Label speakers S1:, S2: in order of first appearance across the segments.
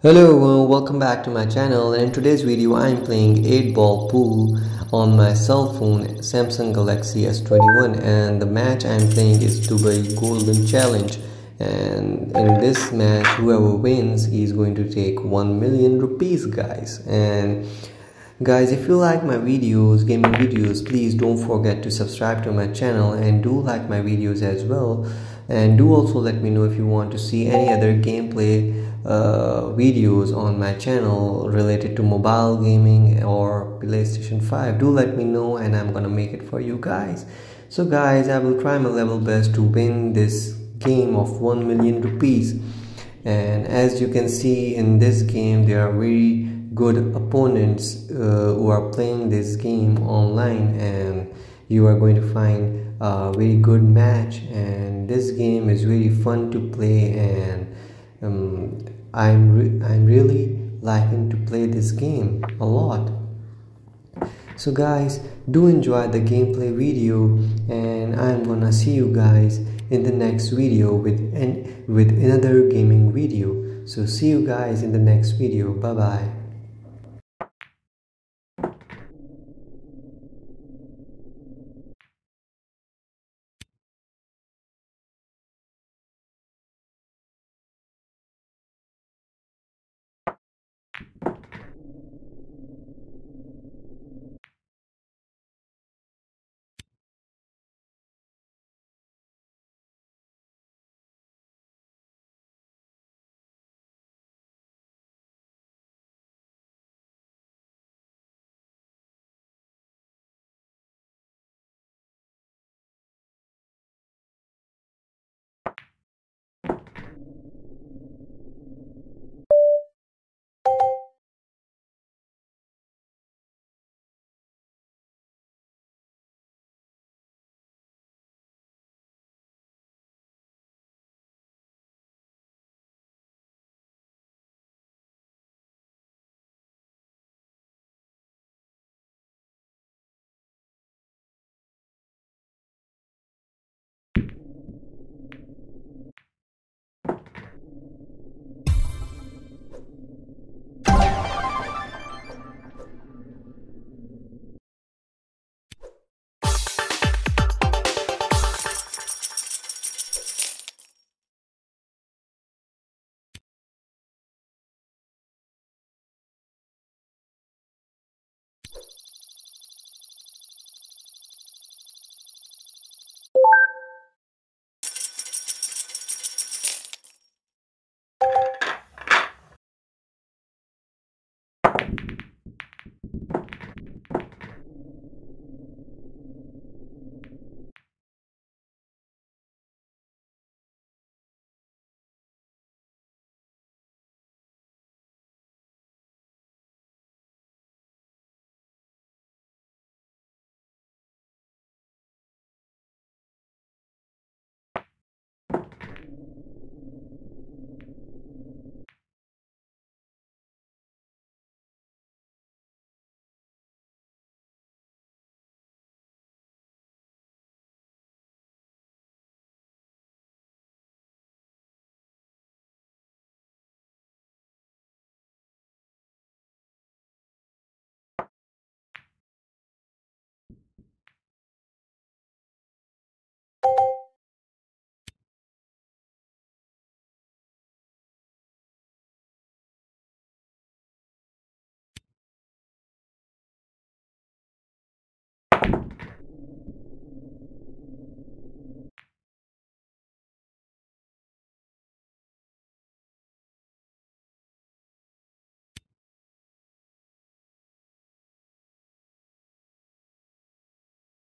S1: Hello, uh, welcome back to my channel. And in today's video I am playing 8 ball pool on my cell phone Samsung Galaxy S21 and the match I am playing is Dubai Golden Challenge. And in this match whoever wins is going to take 1 million rupees guys. And guys if you like my videos gaming videos please don't forget to subscribe to my channel and do like my videos as well. And do also let me know if you want to see any other gameplay uh, videos on my channel related to mobile gaming or PlayStation 5 do let me know and I'm gonna make it for you guys. So guys I will try my level best to win this game of 1 million rupees. And as you can see in this game there are very good opponents uh, who are playing this game online and you are going to find a very good match. And this game is very fun to play and um, I'm re- I'm really liking to play this game a lot. So guys, do enjoy the gameplay video and I'm gonna see you guys in the next video with an, with another gaming video. So see you guys in the next video. Bye bye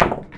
S1: you.